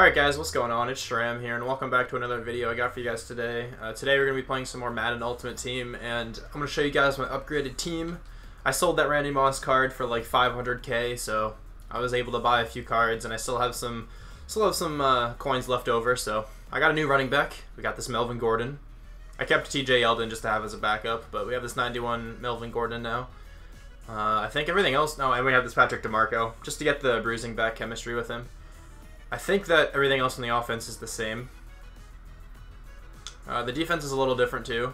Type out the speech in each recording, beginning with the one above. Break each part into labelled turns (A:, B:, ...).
A: Alright guys, what's going on? It's Shram here, and welcome back to another video I got for you guys today. Uh, today we're going to be playing some more Madden Ultimate Team, and I'm going to show you guys my upgraded team. I sold that Randy Moss card for like 500k, so I was able to buy a few cards, and I still have some still have some uh, coins left over, so I got a new running back. We got this Melvin Gordon. I kept TJ Yeldon just to have as a backup, but we have this 91 Melvin Gordon now. Uh, I think everything else... No, and we have this Patrick DiMarco, just to get the bruising back chemistry with him. I think that everything else in the offense is the same. Uh, the defense is a little different too.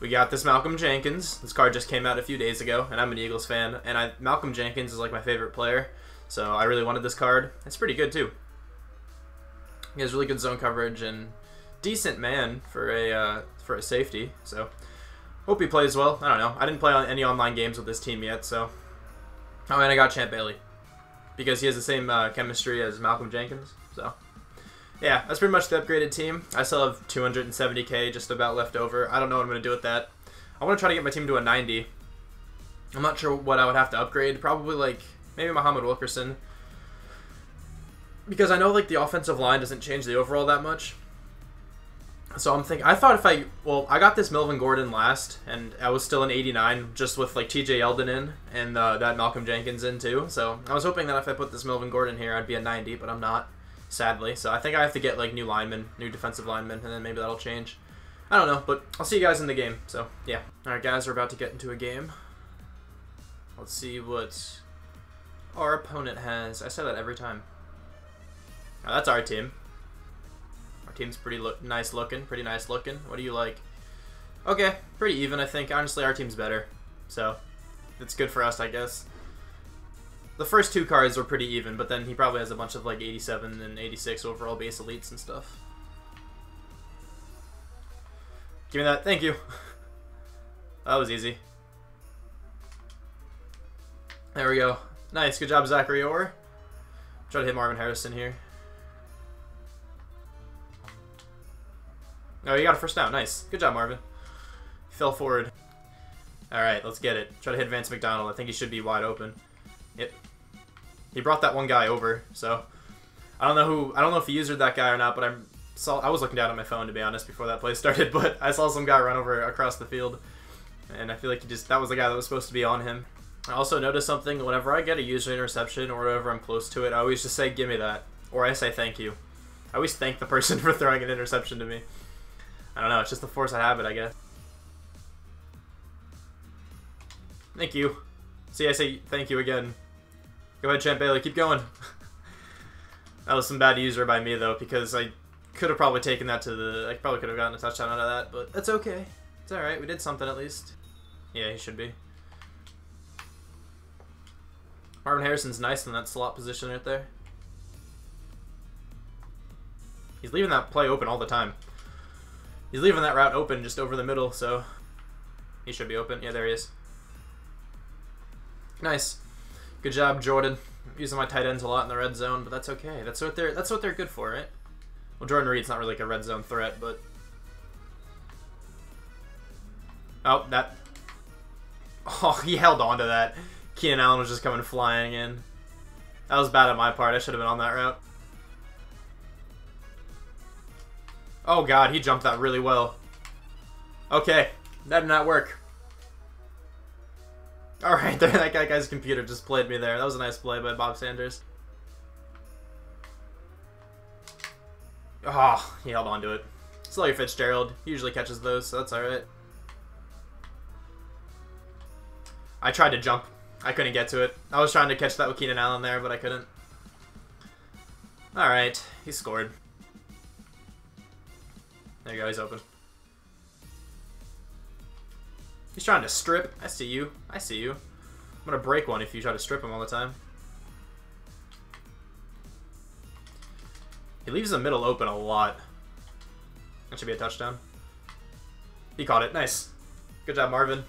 A: We got this Malcolm Jenkins. This card just came out a few days ago, and I'm an Eagles fan. And I, Malcolm Jenkins is like my favorite player, so I really wanted this card. It's pretty good too. He has really good zone coverage and decent man for a uh, for a safety. So hope he plays well. I don't know. I didn't play on any online games with this team yet, so. Oh, and I got Champ Bailey because he has the same uh, chemistry as Malcolm Jenkins. So, yeah, that's pretty much the upgraded team. I still have 270k just about left over. I don't know what I'm going to do with that. I want to try to get my team to a 90. I'm not sure what I would have to upgrade. Probably like maybe Muhammad Wilkerson. Because I know like the offensive line doesn't change the overall that much. So I'm thinking, I thought if I, well, I got this Melvin Gordon last, and I was still in 89, just with like TJ Yeldon in, and uh, that Malcolm Jenkins in too. So I was hoping that if I put this Melvin Gordon here, I'd be at 90, but I'm not, sadly. So I think I have to get like new linemen, new defensive linemen, and then maybe that'll change. I don't know, but I'll see you guys in the game. So yeah. All right, guys, we're about to get into a game. Let's see what our opponent has. I say that every time. Now, that's our team team's pretty look nice looking, pretty nice looking. What do you like? Okay, pretty even, I think. Honestly, our team's better. So, it's good for us, I guess. The first two cards were pretty even, but then he probably has a bunch of like 87 and 86 overall base elites and stuff. Give me that. Thank you. that was easy. There we go. Nice. Good job, Zachary Orr. Try to hit Marvin Harrison here. Oh, you got a first down. Nice. Good job, Marvin. Fell forward. Alright, let's get it. Try to hit Vance McDonald. I think he should be wide open. Yep. He brought that one guy over, so... I don't know who... I don't know if he used that guy or not, but I saw... I was looking down at my phone, to be honest, before that play started, but I saw some guy run over across the field. And I feel like he just... That was the guy that was supposed to be on him. I also noticed something. Whenever I get a user interception or whatever I'm close to it, I always just say, give me that. Or I say thank you. I always thank the person for throwing an interception to me. I don't know, it's just the force of habit, I guess. Thank you. See, I say thank you again. Go ahead, Champ Bailey, keep going. that was some bad user by me, though, because I could have probably taken that to the... I probably could have gotten a touchdown out of that, but that's okay. It's alright, we did something at least. Yeah, he should be. Marvin Harrison's nice in that slot position right there. He's leaving that play open all the time. He's leaving that route open just over the middle, so he should be open. Yeah, there he is. Nice. Good job, Jordan. I'm using my tight ends a lot in the red zone, but that's okay. That's what they're that's what they're good for, right? Well, Jordan Reed's not really like a red zone threat, but oh, that oh he held on to that. Keenan Allen was just coming flying in. That was bad on my part. I should have been on that route. Oh god, he jumped that really well. Okay, that did not work. Alright, that guy's computer just played me there. That was a nice play by Bob Sanders. Oh, he held on to it. Larry Fitzgerald. He usually catches those, so that's alright. I tried to jump. I couldn't get to it. I was trying to catch that with Keenan Allen there, but I couldn't. Alright, he scored. There you go, he's open. He's trying to strip. I see you. I see you. I'm gonna break one if you try to strip him all the time. He leaves the middle open a lot. That should be a touchdown. He caught it. Nice. Good job, Marvin.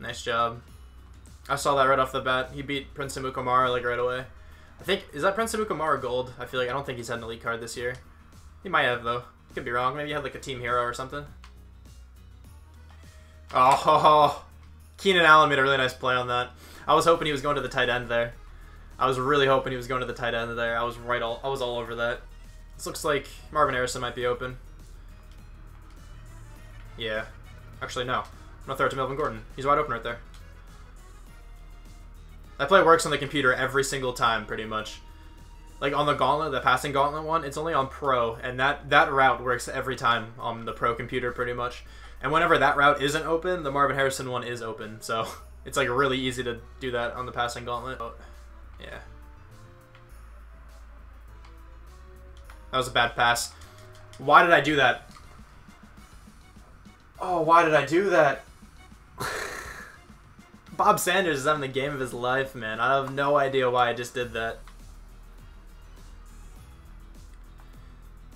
A: Nice job. I saw that right off the bat. He beat Prince Amukamara like right away. I think, is that Prince Amukamara gold? I feel like, I don't think he's had an elite card this year. He might have, though. Could be wrong. Maybe he had like a team hero or something. Oh, Keenan Allen made a really nice play on that. I was hoping he was going to the tight end there. I was really hoping he was going to the tight end there. I was right all I was all over that. This looks like Marvin Harrison might be open. Yeah. Actually, no. I'm gonna throw it to Melvin Gordon. He's wide open right there. That play works on the computer every single time, pretty much. Like on the gauntlet, the passing gauntlet one, it's only on pro, and that that route works every time on the pro computer, pretty much. And whenever that route isn't open, the Marvin Harrison one is open. So it's like really easy to do that on the passing gauntlet. Oh, yeah. That was a bad pass. Why did I do that? Oh, why did I do that? Bob Sanders is having the game of his life, man. I have no idea why I just did that.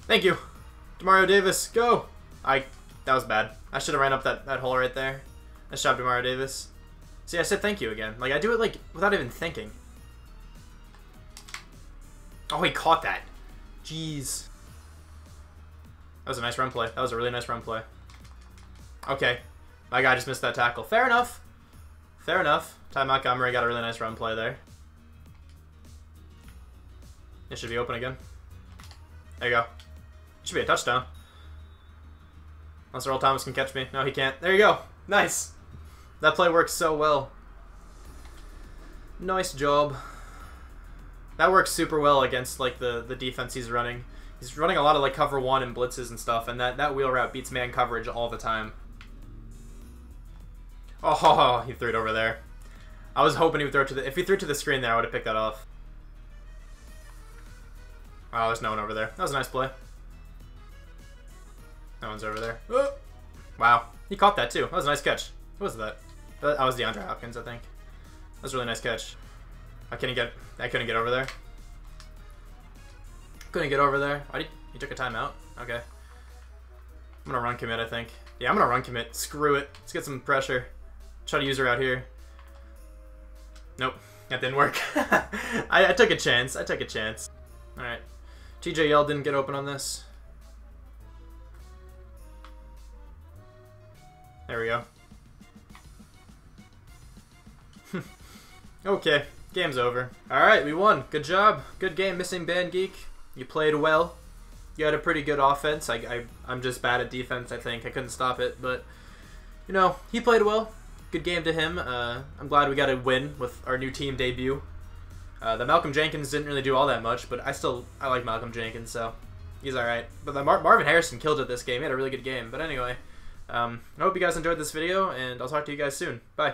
A: Thank you. Demario Davis, go! I... That was bad. I should have ran up that, that hole right there. Nice job, Demario Davis. See, I said thank you again. Like, I do it, like, without even thinking. Oh, he caught that. Jeez. That was a nice run play. That was a really nice run play. Okay. My guy just missed that tackle. Fair enough. Fair enough. Ty Montgomery got a really nice run play there. It should be open again. There you go. It Should be a touchdown. Unless Earl Thomas can catch me. No, he can't. There you go. Nice. That play works so well. Nice job. That works super well against like the, the defense he's running. He's running a lot of like cover one and blitzes and stuff, and that, that wheel route beats man coverage all the time. Oh, he threw it over there. I was hoping he would throw it to the... If he threw it to the screen there, I would have picked that off. Oh, there's no one over there. That was a nice play. No one's over there. Oh. Wow. He caught that, too. That was a nice catch. Who was that? That was DeAndre Hopkins, I think. That was a really nice catch. I couldn't get... I couldn't get over there. Couldn't get over there. Why did you took a timeout? Okay. I'm gonna run commit, I think. Yeah, I'm gonna run commit. Screw it. Let's get some pressure. Try to use her out here. Nope. That didn't work. I, I took a chance. I took a chance. Alright. TJ didn't get open on this. There we go. okay, game's over. Alright, we won. Good job. Good game, Missing Band Geek. You played well. You had a pretty good offense. I, I, I'm just bad at defense, I think. I couldn't stop it, but, you know, he played well. Good game to him. Uh, I'm glad we got a win with our new team debut. Uh, the Malcolm Jenkins didn't really do all that much, but I still I like Malcolm Jenkins, so he's all right. But the Mar Marvin Harrison killed it this game. He had a really good game. But anyway, um, I hope you guys enjoyed this video, and I'll talk to you guys soon. Bye.